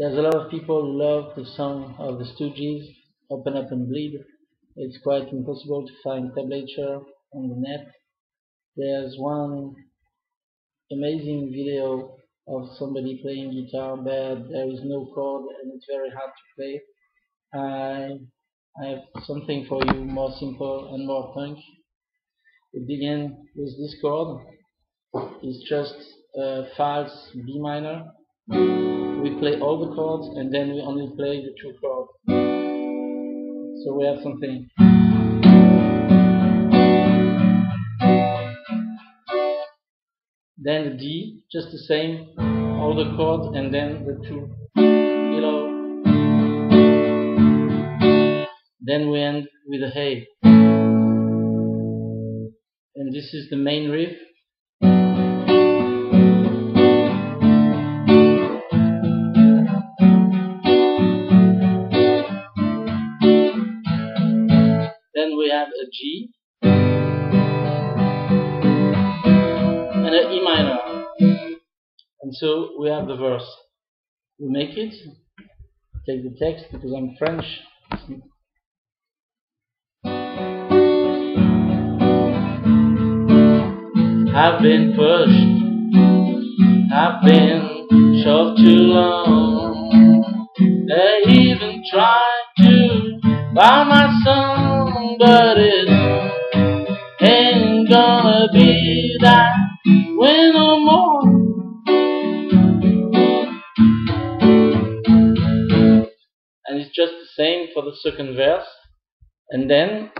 There's a lot of people who love the song of the Stooges, Open Up and Bleed. It's quite impossible to find tablature on the net. There's one amazing video of somebody playing guitar but there is no chord and it's very hard to play. I, I have something for you more simple and more punk. It begin with this chord. It's just a false B minor. We play all the chords and then we only play the two chords. So we have something. Then the D, just the same, all the chords and then the two below. Then we end with a A. And this is the main riff. Have a G and an E minor. And so we have the verse. We make it, take the text because I'm French. I've been pushed, I've been shoved too long. They even tried to buy but it ain't gonna be that way no more. And it's just the same for the second verse. And then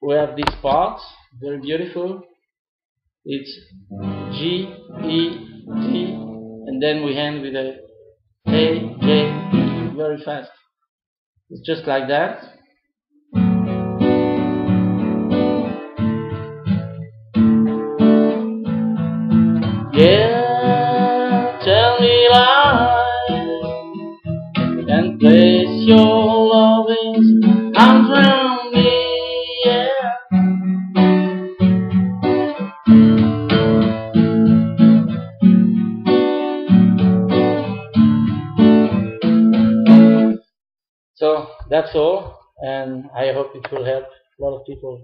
we have this part, very beautiful. It's G, E, D, and then we end with a A, G, very fast. It's just like that. And place your loving arms around me. Yeah. So that's all, and I hope it will help a lot of people.